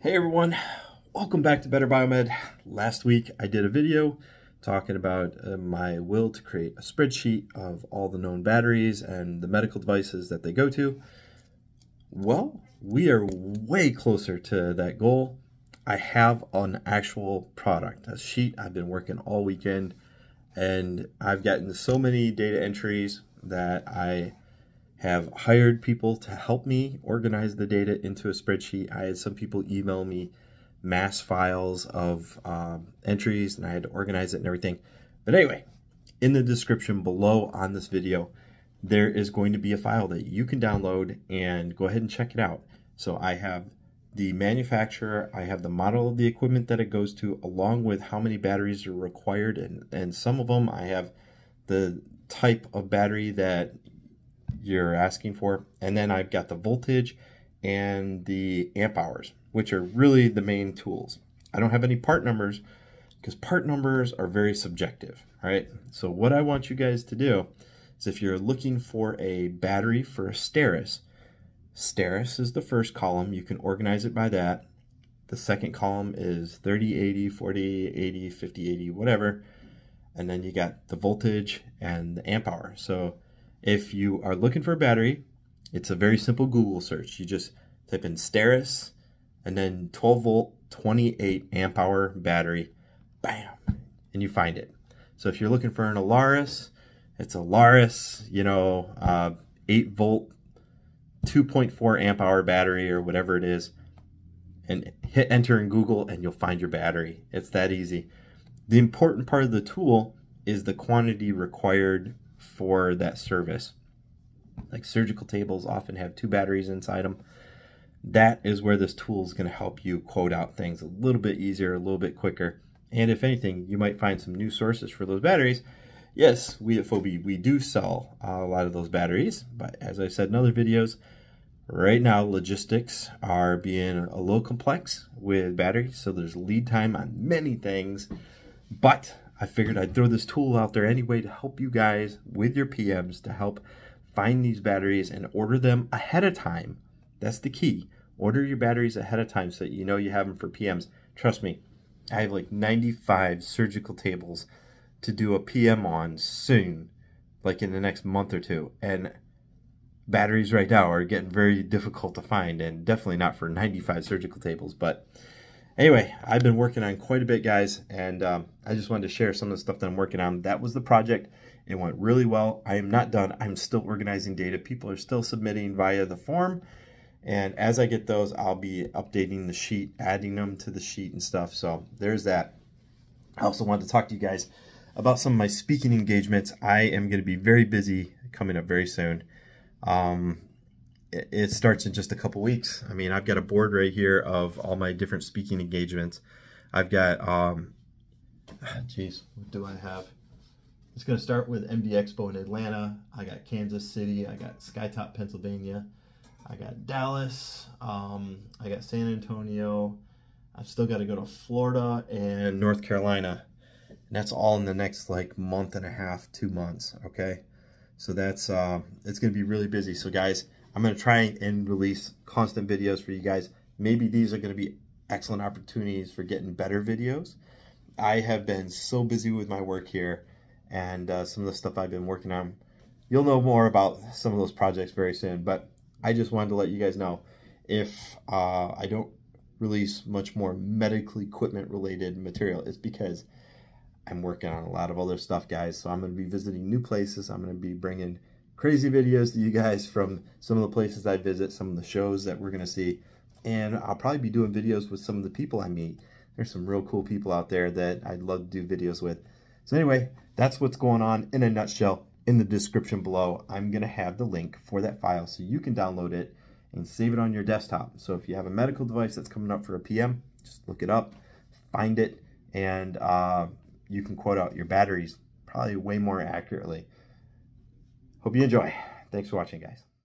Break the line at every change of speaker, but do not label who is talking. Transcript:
Hey everyone, welcome back to Better Biomed. Last week I did a video talking about uh, my will to create a spreadsheet of all the known batteries and the medical devices that they go to. Well, we are way closer to that goal. I have an actual product, a sheet I've been working all weekend and I've gotten so many data entries that I have hired people to help me organize the data into a spreadsheet. I had some people email me mass files of um, entries and I had to organize it and everything. But anyway, in the description below on this video, there is going to be a file that you can download and go ahead and check it out. So I have the manufacturer, I have the model of the equipment that it goes to, along with how many batteries are required. And, and some of them I have the type of battery that you're asking for. And then I've got the voltage and the amp hours, which are really the main tools. I don't have any part numbers because part numbers are very subjective, right? So what I want you guys to do is if you're looking for a battery for a Steris, Steris is the first column. You can organize it by that. The second column is 30, 80, 40, 80, 50, 80, whatever. And then you got the voltage and the amp hour. So if you are looking for a battery, it's a very simple Google search. You just type in Steris and then 12 volt, 28 amp hour battery, bam, and you find it. So if you're looking for an Alaris, it's Alaris, you know, uh, 8 volt, 2.4 amp hour battery or whatever it is, and hit enter in Google and you'll find your battery. It's that easy. The important part of the tool is the quantity required for that service. Like surgical tables often have two batteries inside them. That is where this tool is going to help you quote out things a little bit easier, a little bit quicker. And if anything, you might find some new sources for those batteries. Yes, we at Fobi, we do sell a lot of those batteries, but as I said in other videos, right now logistics are being a little complex with batteries, so there's lead time on many things, but I figured I'd throw this tool out there anyway to help you guys with your PMs to help find these batteries and order them ahead of time. That's the key. Order your batteries ahead of time so that you know you have them for PMs. Trust me, I have like 95 surgical tables to do a PM on soon, like in the next month or two. And batteries right now are getting very difficult to find and definitely not for 95 surgical tables. But Anyway, I've been working on quite a bit, guys, and um, I just wanted to share some of the stuff that I'm working on. That was the project. It went really well. I am not done. I'm still organizing data. People are still submitting via the form. And as I get those, I'll be updating the sheet, adding them to the sheet and stuff. So there's that. I also wanted to talk to you guys about some of my speaking engagements. I am going to be very busy coming up very soon. Um, it starts in just a couple weeks. I mean, I've got a board right here of all my different speaking engagements. I've got, um, geez, what do I have? It's going to start with MD Expo in Atlanta. I got Kansas City. I got Skytop, Pennsylvania. I got Dallas. Um, I got San Antonio. I've still got to go to Florida and North Carolina. And that's all in the next like month and a half, two months. Okay. So that's, uh, it's going to be really busy. So guys, I'm going to try and release constant videos for you guys. Maybe these are going to be excellent opportunities for getting better videos. I have been so busy with my work here and uh, some of the stuff I've been working on. You'll know more about some of those projects very soon, but I just wanted to let you guys know if uh, I don't release much more medical equipment related material, it's because I'm working on a lot of other stuff, guys. So I'm going to be visiting new places. I'm going to be bringing crazy videos to you guys from some of the places I visit, some of the shows that we're going to see. And I'll probably be doing videos with some of the people I meet. There's some real cool people out there that I'd love to do videos with. So anyway, that's what's going on in a nutshell. In the description below, I'm going to have the link for that file so you can download it and save it on your desktop. So if you have a medical device that's coming up for a PM, just look it up, find it, and uh, you can quote out your batteries probably way more accurately. Hope you enjoy. Thanks for watching, guys.